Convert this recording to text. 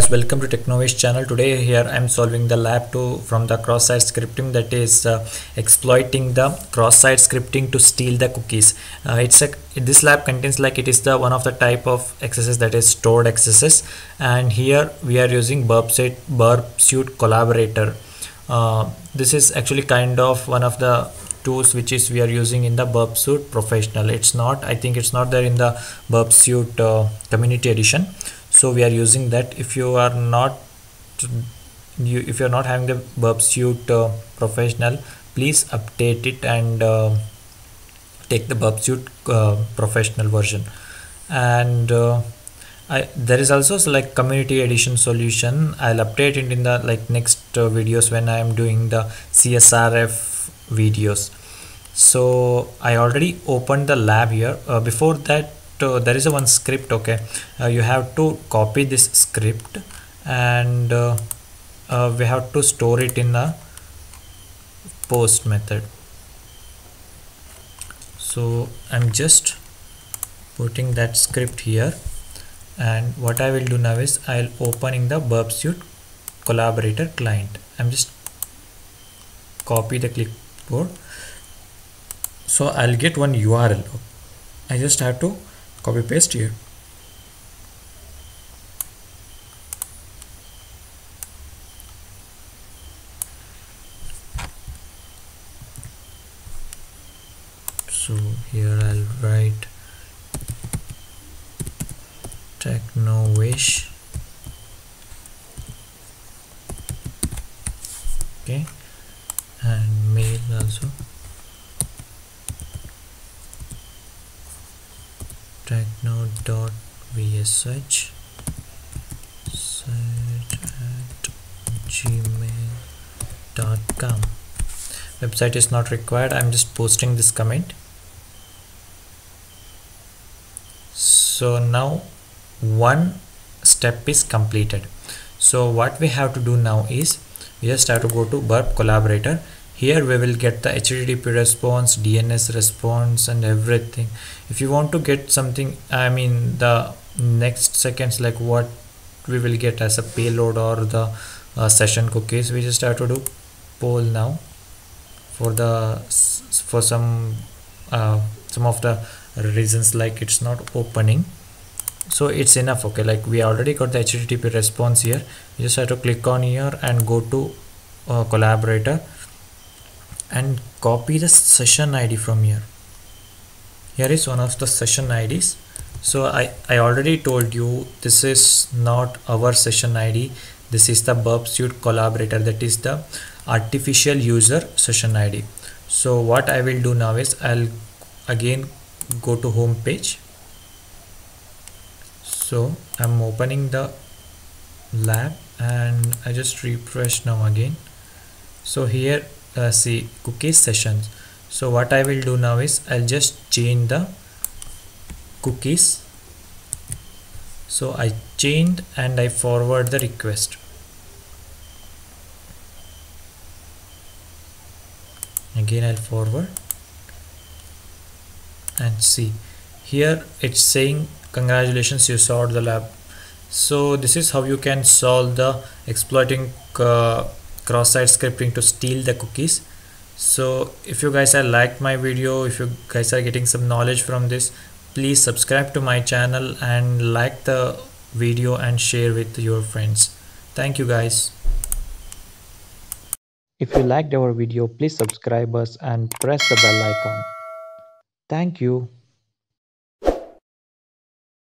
guys welcome to technovish channel. Today here i'm solving the lab 2 from the cross-site scripting that is uh, exploiting the cross-site scripting to steal the cookies. Uh, it's a this lab contains like it is the one of the type of accesses that is stored accesses and here we are using burp suite burp suite collaborator. Uh, this is actually kind of one of the tools which is we are using in the burp suite professional. It's not i think it's not there in the burp suite uh, community edition so we are using that. If you are not you if you're not having the burp suite uh, professional please update it and uh, take the burp suite uh, professional version. And uh, I, there is also like community edition solution. I'll update it in the like next uh, videos when i am doing the csrf videos. So i already opened the lab here. Uh, before that uh, there is a one script okay? Uh, you have to copy this script and uh, uh, we have to store it in the post method. So i'm just putting that script here and what i will do now is i'll opening the burp suite collaborator client. I'm just copy the clipboard. So i'll get one url i just have to copy paste here. So here I'll write techno wish okay. And mail also techno.vsh search at gmail.com website is not required. I'm just posting this comment. So now one step is completed. So what we have to do now is we just have to go to burp collaborator here we will get the http response dns response and everything. If you want to get something i mean the next seconds like what we will get as a payload or the uh, session cookies we just have to do poll now for the for some uh, some of the reasons like it's not opening. So it's enough okay? Like we already got the http response here. You just have to click on here and go to uh, collaborator and copy the session id from here. Here is one of the session ids so i i already told you this is not our session id this is the burp suite collaborator that is the artificial user session id so what i will do now is i'll again go to home page. So i'm opening the lab and i just refresh now again. So here uh, see cookies sessions. So what i will do now is i'll just change the cookies. So i changed and i forward the request. Again I'll forward and see. Here it's saying congratulations you solved the lab. So this is how you can solve the exploiting uh, cross-site scripting to steal the cookies so if you guys are liked my video if you guys are getting some knowledge from this please subscribe to my channel and like the video and share with your friends thank you guys if you liked our video, please subscribe us and press the bell icon. Thank you.